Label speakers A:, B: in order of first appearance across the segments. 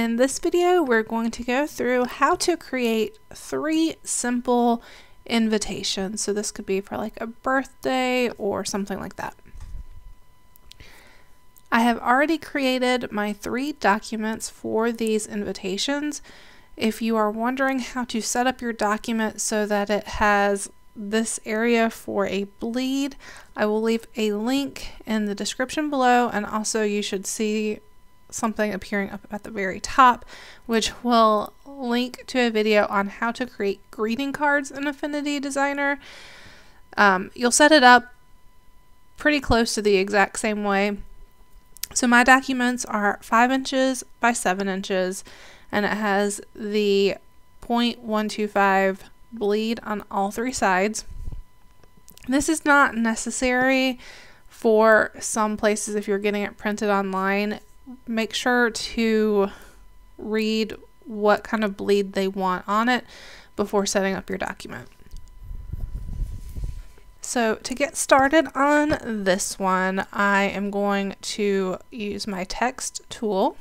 A: In this video, we're going to go through how to create three simple invitations. So this could be for like a birthday or something like that. I have already created my three documents for these invitations. If you are wondering how to set up your document so that it has this area for a bleed, I will leave a link in the description below and also you should see something appearing up at the very top, which will link to a video on how to create greeting cards in Affinity Designer. Um, you'll set it up pretty close to the exact same way. So my documents are 5 inches by 7 inches and it has the 0.125 bleed on all three sides. This is not necessary for some places if you're getting it printed online make sure to read what kind of bleed they want on it before setting up your document. So to get started on this one, I am going to use my text tool.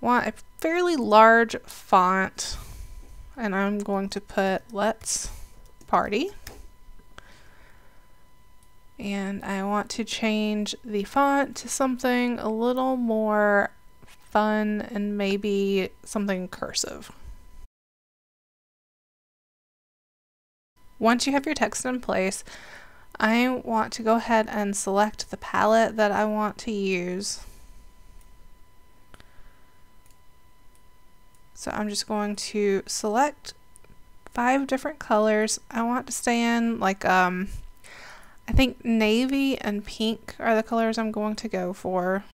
A: Want a fairly large font, and I'm going to put Let's Party and I want to change the font to something a little more fun and maybe something cursive. Once you have your text in place, I want to go ahead and select the palette that I want to use. So I'm just going to select five different colors. I want to stay in like um, I think navy and pink are the colors I'm going to go for.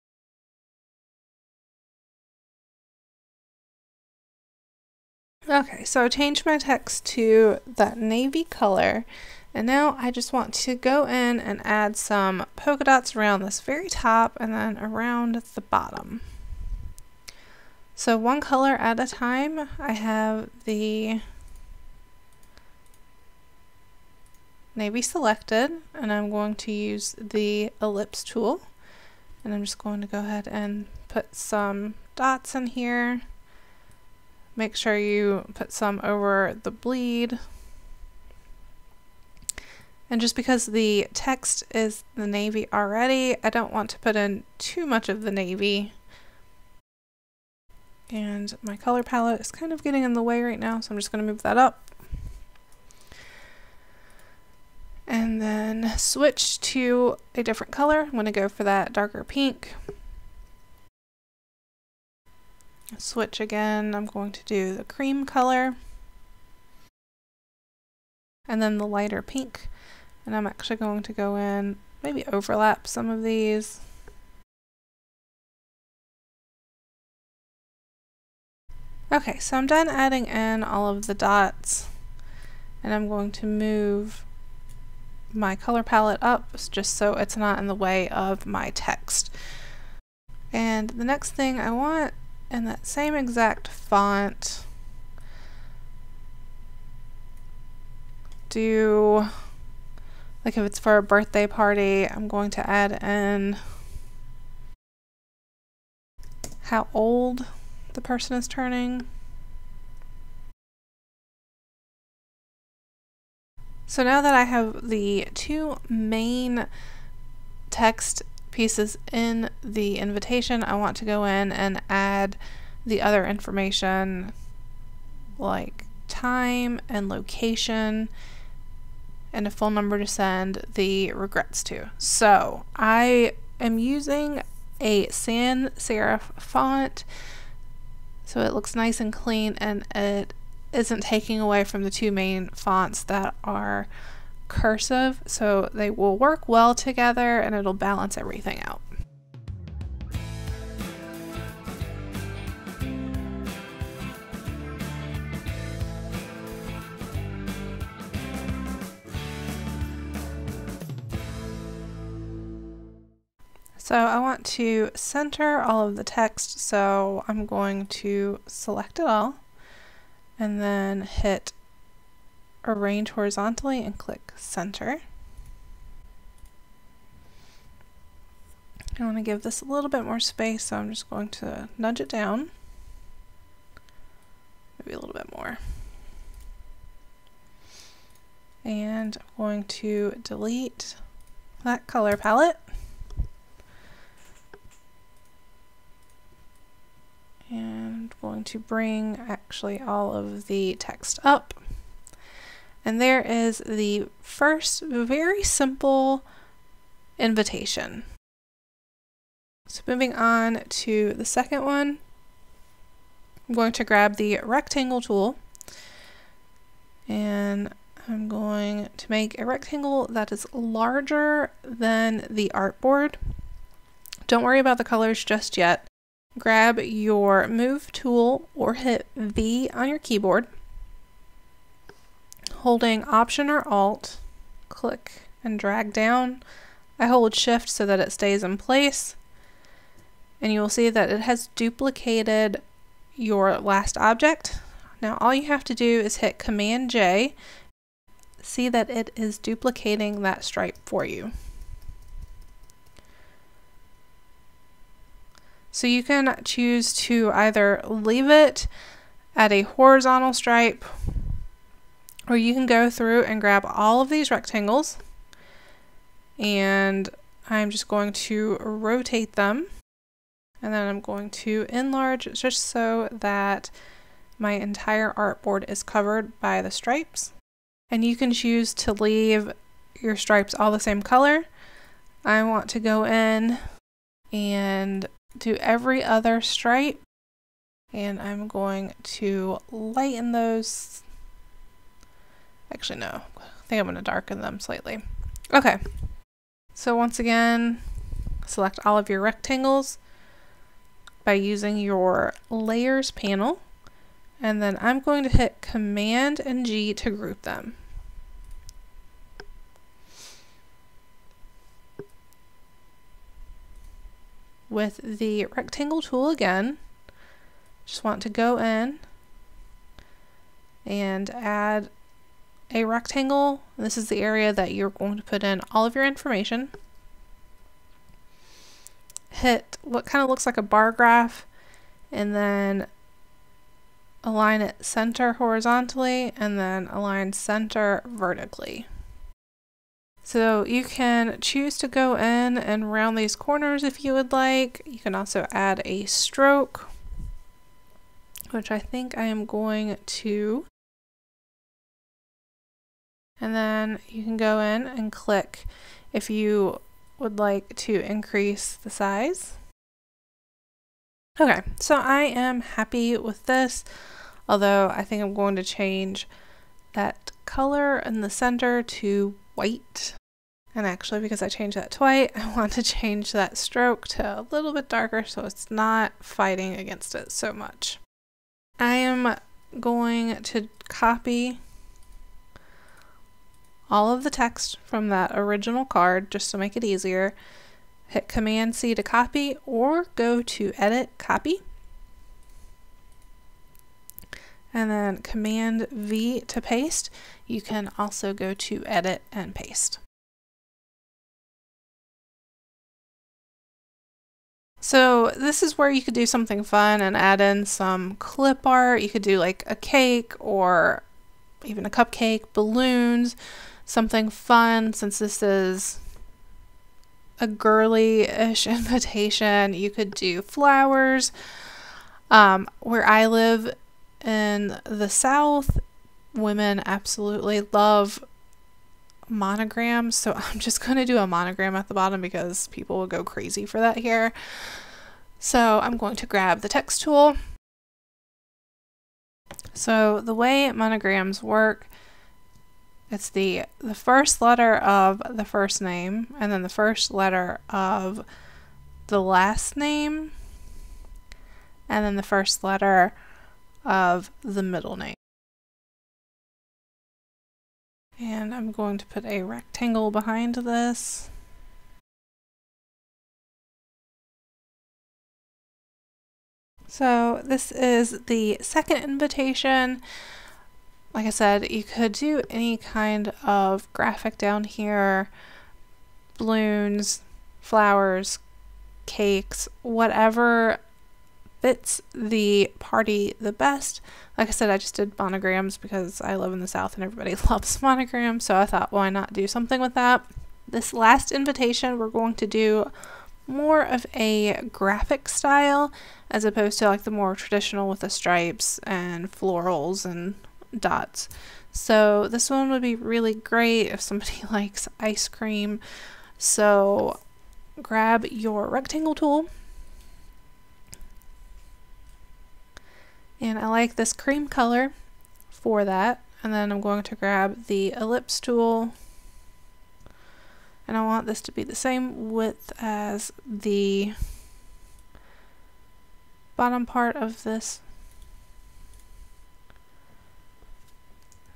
A: Okay, so I changed my text to that navy color. And now I just want to go in and add some polka dots around this very top and then around the bottom. So one color at a time, I have the navy selected and I'm going to use the ellipse tool. And I'm just going to go ahead and put some dots in here. Make sure you put some over the bleed. And just because the text is the navy already I don't want to put in too much of the navy. And my color palette is kind of getting in the way right now so I'm just going to move that up and then switch to a different color. I'm going to go for that darker pink. Switch again, I'm going to do the cream color and then the lighter pink. And I'm actually going to go in, maybe overlap some of these. Okay, so I'm done adding in all of the dots and I'm going to move my color palette up just so it's not in the way of my text. And the next thing I want in that same exact font do like if it's for a birthday party I'm going to add in how old the person is turning So now that I have the two main text pieces in the invitation, I want to go in and add the other information like time and location and a phone number to send the regrets to. So I am using a sans serif font so it looks nice and clean and it isn't taking away from the two main fonts that are cursive, so they will work well together and it'll balance everything out. So I want to center all of the text, so I'm going to select it all and then hit arrange horizontally and click center. I want to give this a little bit more space, so I'm just going to nudge it down. Maybe a little bit more. And I'm going to delete that color palette. And to bring actually all of the text up. And there is the first very simple invitation. So moving on to the second one, I'm going to grab the rectangle tool and I'm going to make a rectangle that is larger than the artboard. Don't worry about the colors just yet. Grab your move tool or hit V on your keyboard. Holding option or alt, click and drag down. I hold shift so that it stays in place and you will see that it has duplicated your last object. Now all you have to do is hit Command J, see that it is duplicating that stripe for you. So you can choose to either leave it at a horizontal stripe or you can go through and grab all of these rectangles and I'm just going to rotate them and then I'm going to enlarge just so that my entire artboard is covered by the stripes. And you can choose to leave your stripes all the same color. I want to go in and do every other stripe and I'm going to lighten those. Actually, no, I think I'm going to darken them slightly. Okay, so once again, select all of your rectangles by using your layers panel and then I'm going to hit command and G to group them. With the rectangle tool again, just want to go in and add a rectangle. This is the area that you're going to put in all of your information hit what kind of looks like a bar graph and then align it center horizontally and then align center vertically. So you can choose to go in and round these corners if you would like. You can also add a stroke, which I think I am going to. And then you can go in and click if you would like to increase the size. Okay, so I am happy with this, although I think I'm going to change that color in the center to white. And actually, because I changed that to white, I want to change that stroke to a little bit darker so it's not fighting against it so much. I am going to copy all of the text from that original card just to make it easier. Hit Command C to copy or go to Edit Copy. And then Command V to paste. You can also go to Edit and Paste. So this is where you could do something fun and add in some clip art. You could do like a cake or even a cupcake, balloons, something fun since this is a girly-ish invitation. You could do flowers. Um, where I live in the South, women absolutely love monograms. So I'm just going to do a monogram at the bottom because people will go crazy for that here. So I'm going to grab the text tool. So the way monograms work it's the the first letter of the first name and then the first letter of the last name and then the first letter of the middle name. And I'm going to put a rectangle behind this. So this is the second invitation like I said, you could do any kind of graphic down here, balloons, flowers, cakes, whatever fits the party the best. Like I said, I just did monograms because I live in the South and everybody loves monograms, so I thought, why not do something with that? This last invitation, we're going to do more of a graphic style as opposed to like the more traditional with the stripes and florals and dots. So this one would be really great if somebody likes ice cream. So grab your rectangle tool. And I like this cream color for that. And then I'm going to grab the ellipse tool. And I want this to be the same width as the bottom part of this.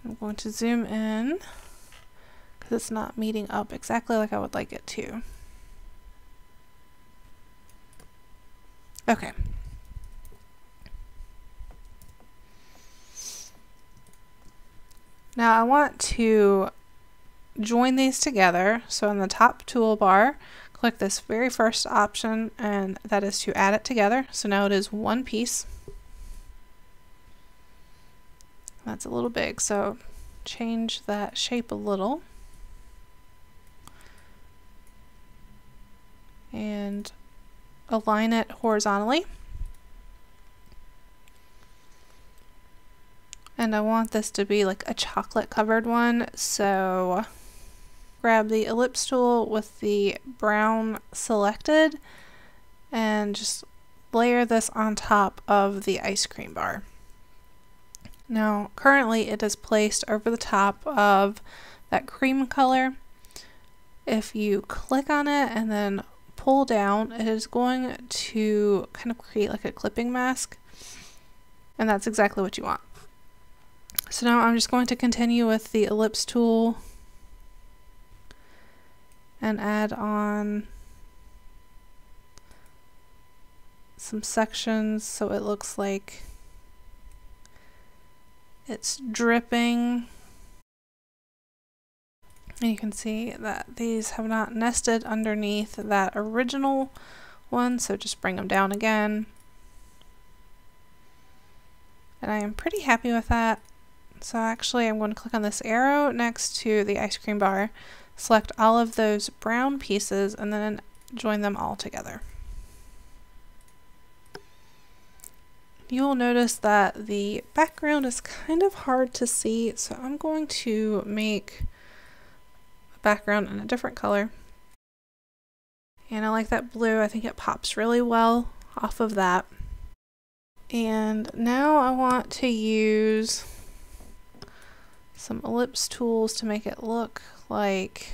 A: I'm going to zoom in because it's not meeting up exactly like I would like it to. Okay. Now I want to join these together. So in the top toolbar, click this very first option and that is to add it together. So now it is one piece. That's a little big, so change that shape a little. And align it horizontally. And I want this to be like a chocolate covered one, so grab the ellipse tool with the brown selected and just layer this on top of the ice cream bar. Now currently it is placed over the top of that cream color. If you click on it and then pull down, it is going to kind of create like a clipping mask and that's exactly what you want. So now I'm just going to continue with the ellipse tool and add on some sections so it looks like it's dripping. And you can see that these have not nested underneath that original one, so just bring them down again. And I am pretty happy with that. So actually I'm going to click on this arrow next to the ice cream bar Select all of those brown pieces and then join them all together. You will notice that the background is kind of hard to see, so I'm going to make a background in a different color. And I like that blue, I think it pops really well off of that. And now I want to use some ellipse tools to make it look like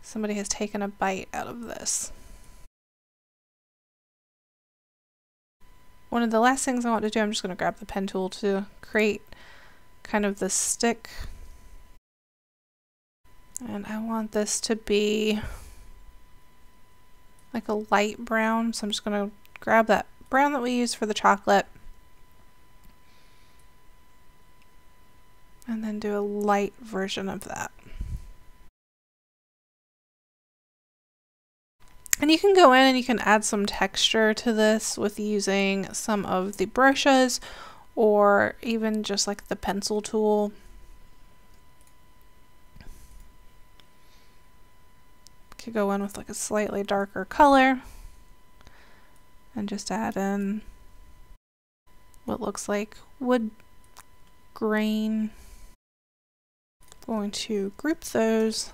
A: somebody has taken a bite out of this. One of the last things I want to do, I'm just going to grab the pen tool to create kind of the stick. And I want this to be like a light brown. So I'm just going to grab that brown that we use for the chocolate. And then do a light version of that. And you can go in and you can add some texture to this with using some of the brushes or even just like the pencil tool. Could go in with like a slightly darker color and just add in what looks like wood grain. Going to group those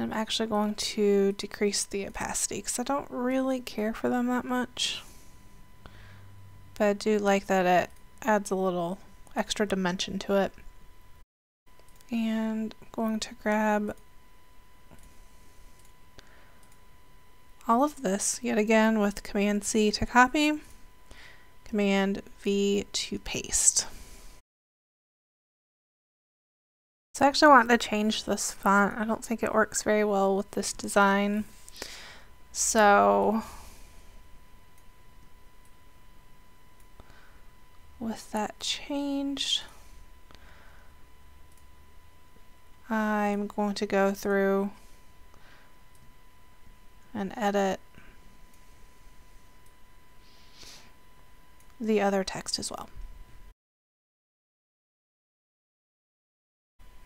A: I'm actually going to decrease the opacity because I don't really care for them that much. But I do like that it adds a little extra dimension to it. And I'm going to grab all of this yet again with Command C to copy, Command V to paste. So I actually want to change this font. I don't think it works very well with this design. So with that changed, I'm going to go through and edit the other text as well.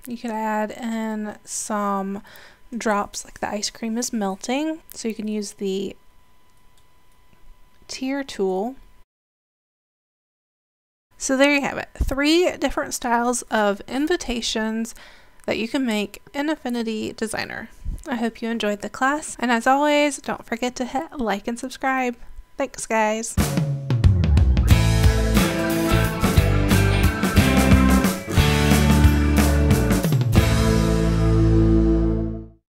A: You could add in some drops like the ice cream is melting. So you can use the tear tool. So there you have it. Three different styles of invitations that you can make in Affinity Designer. I hope you enjoyed the class. And as always, don't forget to hit like and subscribe. Thanks, guys.